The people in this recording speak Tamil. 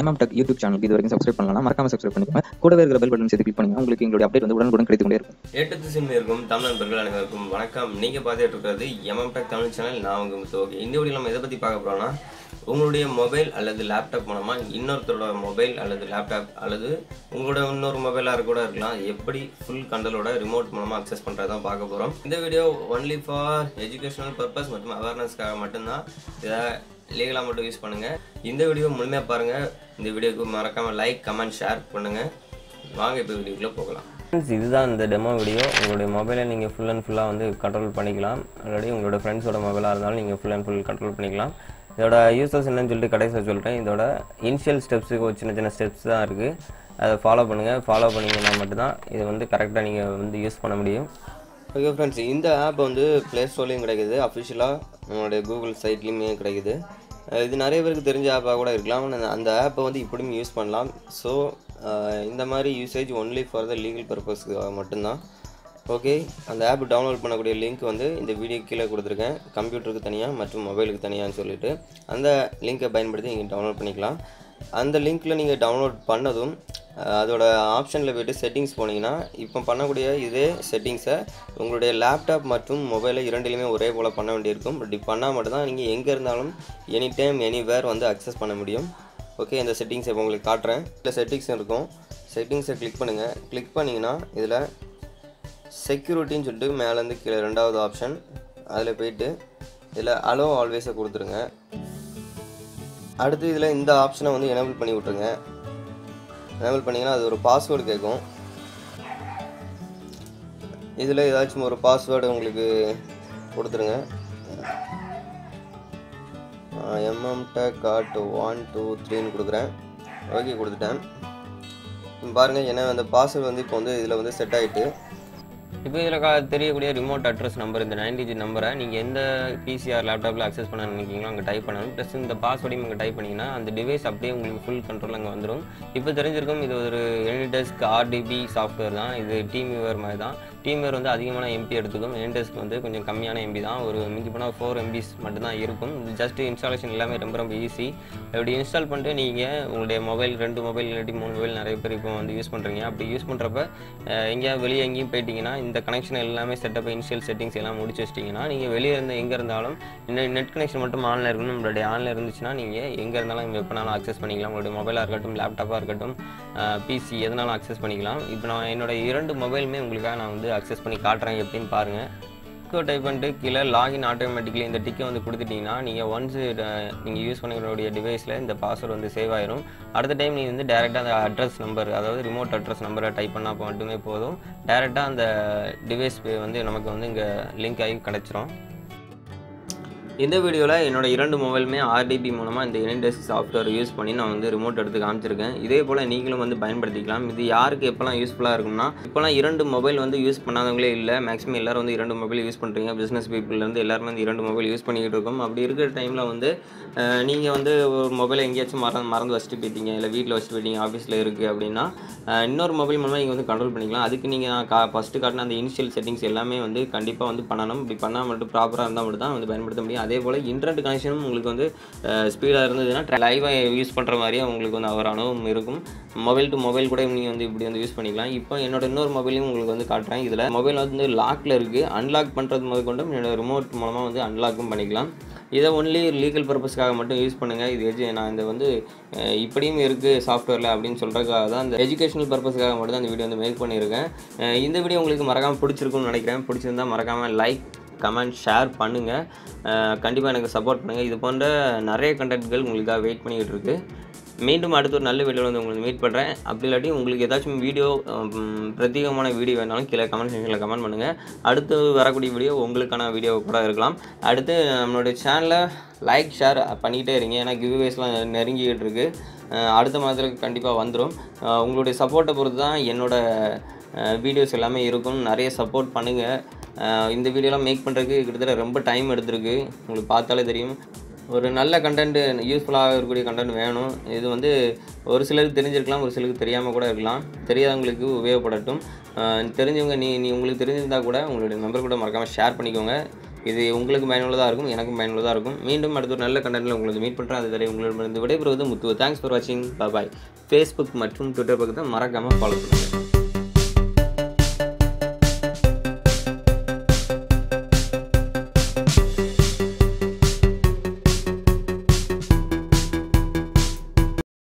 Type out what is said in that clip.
எம்எம் டெக் யூடியூப் சேனலுக்கு இது வரைக்கும் சப்ஸ்கிரைப் பண்ணலாம் மறக்காம சப்ஸ்கிரைப் பண்ணிக்கோங்க. கூடவே இருக்கிற பெல் பட்டன் சேர்த்து கிளிக் பண்ணுங்க உங்களுக்கு எங்களுடைய அப்டேட் வந்து உடனுக்குடன் கிடைத்து கொண்டே இருக்கும். ஏட்டு இருக்கும் தமிழ் நண்பர்கள் அனைவருக்கும் வணக்கம். நீங்கள் பார்த்துட்டு இருக்கிறது எம்எம் டெக் தமிழ் சேனல் நான் உங்க முத்து. ஓகே இந்த வீடியோ நம்ம எதை பற்றி பார்க்க போறோம்னா உங்களுடைய மொபைல் அல்லது லேப்டாப் மூலமாக இன்னொருத்தரோட மொபைல் அல்லது லேப்டாப் அல்லது உங்களோட இன்னொரு மொபைலாக கூட இருக்கலாம். எப்படி ஃபுல் கண்டலோட ரிமோட் மூலமாக அக்சஸ் பண்ணுறது தான் பார்க்க போகிறோம் இந்த video only for educational purpose மற்றும் அவேர்னஸ்க்காக மட்டும்தான். இதை லீகலாக மட்டும் யூஸ் பண்ணுங்கள் இந்த வீடியோ முழுமையாக பாருங்கள் இந்த வீடியோக்கு மறக்காமல் லைக் கமெண்ட் ஷேர் பண்ணுங்கள் வாங்க இப்போ வீடியோக்குள்ளே போகலாம். ஃப்ரெண்ட்ஸ் இதுதான் இந்த டெமோ வீடியோ உங்களுடைய மொபைலை நீங்கள் ஃபுல் அண்ட் ஃபுல்லாக வந்து கண்ட்ரோல் பண்ணிக்கலாம். ஆல்ரெடி உங்களோட ஃப்ரெண்ட்ஸோட மொபைலாக இருந்தாலும் நீங்கள் ஃபுல் அண்ட் ஃபுல் கண்ட்ரோல் பண்ணிக்கலாம். இதோட யூசர்ஸ் என்னன்னு சொல்லிட்டு கடைசியில் சொல்கிறேன் இதோட இனிஷியல் ஸ்டெப்ஸுக்கு ஒரு சின்ன சின்ன ஸ்டெப்ஸ் தான் இருக்குது அதை ஃபாலோ பண்ணுங்கள் ஃபாலோ பண்ணிங்கன்னா மட்டும்தான் இது வந்து கரெக்டாக நீங்கள் வந்து யூஸ் பண்ண முடியும். ஓகே ஃப்ரெண்ட்ஸ் இந்த ஆப் வந்து ப்ளே ஸ்டோர்லேயும் கிடைக்குது. அஃபிஷியலாக நம்மளுடைய கூகுள் சைட்லேயுமே கிடைக்குது. இது நிறைய பேருக்கு தெரிஞ்ச ஆப்பாக கூட இருக்கலாம். அந்த ஆப்பை வந்து இப்படியும் யூஸ் பண்ணலாம். ஸோ இந்த மாதிரி usage only for the legal பர்பஸ்க்காக மட்டும்தான். ஓகே அந்த ஆப் டவுன்லோட் பண்ணக்கூடிய லிங்க் வந்து இந்த வீடியோ கீழே கொடுத்துருக்கேன். கம்ப்யூட்டருக்கு தனியாக மற்றும் மொபைலுக்கு தனியான்னு சொல்லிட்டு. அந்த லிங்கை பயன்படுத்தி நீங்கள் டவுன்லோட் பண்ணிக்கலாம். அந்த லிங்க்கில் நீங்கள் டவுன்லோட் பண்ணதும் அதோட ஆப்ஷனில் போய்ட்டு செட்டிங்ஸ் போனீங்கன்னா இப்போ பண்ணக்கூடிய இதே செட்டிங்ஸை உங்களுடைய லேப்டாப் மற்றும் மொபைலை இரண்டிலுமே ஒரே போல் பண்ண வேண்டியிருக்கும். இப்படி பண்ணால் மட்டும்தான் நீங்கள் எங்கே இருந்தாலும் எனி டைம் எனிவேர் வந்து அக்சஸ் பண்ண முடியும். ஓகே இந்த செட்டிங்ஸை இப்போ உங்களுக்கு காட்டுறேன். இல்லை செட்டிங்ஸ் இருக்கும். செட்டிங்ஸை கிளிக் பண்ணுங்கள் கிளிக் பண்ணிங்கன்னா இதில் செக்யூரிட்டின்னு சொல்லிட்டு மேலேருந்து கீழே ரெண்டாவது ஆப்ஷன் அதில் போயிட்டு இதில் அலோ ஆல்வேஸை கொடுத்துருங்க. அடுத்து இதில் இந்த ஆப்ஷனை வந்து எனேபிள் பண்ணி விட்ருங்க எனேபிள் பண்ணிங்கன்னா அது ஒரு பாஸ்வேர்டு கேட்கும். இதில் ஏதாச்சும் ஒரு பாஸ்வேர்டு உங்களுக்கு கொடுத்துருங்க. MM take God one two த்ரீன்னு கொடுக்குறேன். ஓகே கொடுத்துட்டேன். பாருங்கள் ஏன்னா அந்த பாஸ்வேர்டு வந்து இப்போ வந்து இதில் வந்து செட் ஆகிட்டு இப்போ இதில் கா தெரியக்கூடிய ரிமோட் அட்ரஸ் நம்பர் இந்த நைன் டிஜிட் நம்பரை நீங்கள் எந்த பிசிஆர் லேப்டாப்பில் அக்சஸ் பண்ண நினைக்கிங்களோ அங்கே டைப் பண்ணணும். ப்ளஸ் இந்த பாஸ்வேர்டையும் அங்கே டைப் பண்ணிங்கன்னா அந்த டிவைஸ் அப்படியே உங்களுக்கு ஃபுல் கண்ட்ரோல் அங்கே வந்துடும் இப்போ தெரிஞ்சிருக்கும் இது ஒரு எனிடெஸ்க் ஆர்டிபி சாஃப்ட்வேர் தான். இது டீம் வியூவர் மாதிரி தான். டீம் வியூவர் வந்து அதிகமான எம்பி எடுத்துக்கும். எனிடெஸ்க் வந்து கொஞ்சம் கம்மியான எம்பி தான். ஒரு மிஞ்சி போனால் ஃபோர் எம்பிஸ் மட்டும்தான் இருக்கும். ஜஸ்ட் இன்ஸ்டாலேஷன் எல்லாமே ரொம்ப ரொம்ப ஈஸி இப்படி இன்ஸ்டால் பண்ணிட்டு நீங்கள் உங்களுடைய மொபைல் ரெண்டு மொபைல் இல்லாட்டி மூணு மொபைல் நிறைய பேர் இப்போ வந்து யூஸ் பண்ணுறீங்க அப்படி யூஸ் பண்ணுறப்ப எங்கேயா வெளியே எங்கேயும் போயிட்டீங்கன்னா இந்த இந்த கனெக்ஷன் எல்லாமே செட்டப் இனிஷியல் செட்டிங்ஸ் எல்லாம் முடிச்சு வச்சிட்டிங்கன்னா நீங்கள் வெளியே இருந்து எங்கே இருந்தாலும் இன்னும் நெட் கனெக்ஷன் மட்டும் ஆனில் இருக்கணும். நம்மளுடைய ஆனில் இருந்துச்சுன்னா நீங்கள் எங்கே இருந்தாலும் எப்போனாலும் அக்சஸ் பண்ணிக்கலாம். உங்களுடைய மொபைலாக இருக்கட்டும் லேப்டாப்பாக இருக்கட்டும் பிசி எதனாலும் அக்சஸ் பண்ணிக்கலாம். இப்போ நான் என்னோடய இரண்டு மொபைலுமே உங்களுக்காக நான் வந்து அக்சஸ் பண்ணி காட்டுறேன். எப்படின்னு பாருங்கள் டிக்கோ டைப் பண்ணிட்டு கீழே லாகின் ஆட்டோமேட்டிக்கலி இந்த டிக்கை வந்து கொடுத்துட்டிங்கன்னா நீங்கள் ஒன்ஸ் நீங்கள் யூஸ் பண்ணிக்கிறோடைய டிவைஸில் இந்த பாஸ்வேர்டு வந்து சேவ் ஆயிரும். அடுத்த டைம் நீங்கள் வந்து டேரெக்டாக அந்த அட்ரஸ் நம்பர் அதாவது ரிமோட் அட்ரஸ் நம்பரை டைப் பண்ணால் மட்டுமே போதும். டேரெக்டாக அந்த டிவைஸ் வந்து நமக்கு வந்து இங்கே லிங்க் ஆகி கிடச்சிரும். இந்த வீடியோவில் என்னோட இரண்டு மொபைலுமே ஆர்டிபி மூலமாக இந்த எனிடெஸ்க் சாஃப்ட்வேர் யூஸ் பண்ணி நான் வந்து ரிமோட் எடுத்து காமிச்சிருக்கேன். இதே போல் நீங்களும் வந்து பயன்படுத்திக்கலாம். இது யாருக்கு எப்போல்லாம் யூஸ்ஃபுல்லாக இருக்கும்னா இப்போலாம் இரண்டு மொபைல் வந்து யூஸ் பண்ணாதவங்களே இல்லை. மேக்ஸிமம் எல்லோரும் வந்து இரண்டு மொபைல் யூஸ் பண்ணுறீங்க பிஸ்னஸ் பீப்புள்லேருந்து எல்லாருமே வந்து இரண்டு மொபைல் யூஸ் பண்ணிக்கிட்டு இருக்கோம். அப்படி இருக்கிற டைமில் வந்து நீங்கள் வந்து ஒரு மொபைலை எங்கேயாச்சும் மறந்து மறந்து வச்சுட்டு போயிட்டீங்க. இல்லை வீட்டில் வச்சுட்டு போயிட்டீங்க. ஆஃபீஸில் இருக்குது அப்படின்னா இன்னொரு மொபைல் மூலமாக நீங்கள் வந்து கண்ட்ரோல் பண்ணிக்கலாம். அதுக்கு நீங்கள் நான் கா ஃபஸ்ட்டு காட்டின அந்த இனிஷியல் செட்டிங்ஸ் எல்லாமே வந்து கண்டிப்பாக வந்து பண்ணணும். இப்படி பண்ணால் மட்டும் ப்ராப்பராக இருந்தால் மட்டும் தான் வந்து பயன்படுத்த முடியும். அதே போல் இன்டர்நெட் கனெக்ஷனும் உங்களுக்கு வந்து ஸ்பீடாக இருந்ததுன்னா லைவாக யூஸ் பண்ணுற மாதிரியே உங்களுக்கு வந்து அவர் அனுபவம் இருக்கும். மொபைல் டு மொபைல் கூட நீங்கள் வந்து இப்படி வந்து யூஸ் பண்ணிக்கலாம். இப்போ என்னோட இன்னொரு மொபைலையும் உங்களுக்கு வந்து காட்டுறேன். இதில் மொபைல் வந்து லாக்கில் இருக்குது அன்லாக் பண்ணுறது முதல் கொண்டும் என்னோட ரிமோட் மூலமாக வந்து அன்லாக்கும் பண்ணிக்கலாம். இதை ஒன்லி லீகல் பர்பஸ்க்காக மட்டும் யூஸ் பண்ணுங்கள் இது எஜு நான் இந்த வந்து இப்படியும் இருக்குது சாஃப்ட்வேரில் அப்படின்னு சொல்கிறதுக்காக தான் இந்த எஜுகேஷனல் பர்பஸ்க்காக மட்டும் தான் இந்த வீடியோ வந்து மேக் பண்ணியிருக்கேன். இந்த வீடியோ உங்களுக்கு மறக்காமல் பிடிச்சிருக்கும்னு நினைக்கிறேன். பிடிச்சிருந்தா மறக்காமல் லைக் கமெண்ட் ஷேர் பண்ணுங்கள் கண்டிப்பாக எனக்கு சப்போர்ட் பண்ணுங்கள் இது போன்ற நிறைய கண்டென்ட்கள் உங்களுக்காக வெயிட் பண்ணிக்கிட்டு இருக்குது மீண்டும் அடுத்த ஒரு நல்ல வீடியோவில் வந்து உங்களுக்கு மீட் பண்ணுறேன் அப்படி இல்லாட்டி உங்களுக்கு ஏதாச்சும் வீடியோ பிரத்யேகமான வீடியோ வேணாலும் கீழே கமெண்ட் செக்ஷனில் கமெண்ட் பண்ணுங்கள் அடுத்து வரக்கூடிய வீடியோ உங்களுக்கான வீடியோ கூட இருக்கலாம். அடுத்து நம்மளுடைய சேனலை லைக் ஷேர் பண்ணிக்கிட்டே இருங்க. ஏன்னா கிவ்வேஸ்லாம் நெருங்கிக்கிட்டு இருக்குது அடுத்த மாதத்துக்கு கண்டிப்பாக வந்துடும் உங்களுடைய சப்போர்ட்டை பொறுத்து தான் என்னோட வீடியோஸ் எல்லாமே இருக்கும். நிறைய சப்போர்ட் பண்ணுங்கள் இந்த வீடியோலாம் மேக் பண்ணுறதுக்கு கிட்டத்தட்ட ரொம்ப டைம் எடுத்திருக்கு. உங்களுக்கு பார்த்தாலே தெரியும். ஒரு நல்ல கண்டென்ட் யூஸ்ஃபுல்லாக இருக்கக்கூடிய கண்டென்ட் வேணும். இது வந்து ஒரு சிலருக்கு தெரிஞ்சிருக்கலாம் ஒரு சிலருக்கு தெரியாமல் கூட இருக்கலாம். தெரியாதவங்களுக்கு உபயோகப்படட்டும். தெரிஞ்சவங்க நீ நீ உங்களுக்கு தெரிஞ்சிருந்தா கூட உங்களுடைய நம்பர் கூட மறக்காமல் ஷேர் பண்ணிக்கோங்க. இது உங்களுக்கு பயனுள்ளதாக இருக்கும் எனக்கும் பயனுள்ளதாக இருக்கும். மீண்டும் அடுத்த ஒரு நல்ல கண்டென்ட்டில் உங்களுக்கு மீட் பண்ணுறேன் அது அதுவரை உங்களிடமிருந்து விடைபெறுவது முத்து தேங்க்ஸ் ஃபார் வாட்சிங் பாய் ஃபேஸ்புக் மற்றும் ட்விட்டர் பக்கத்தை மறக்காமல் ஃபாலோ பண்ணுங்கள்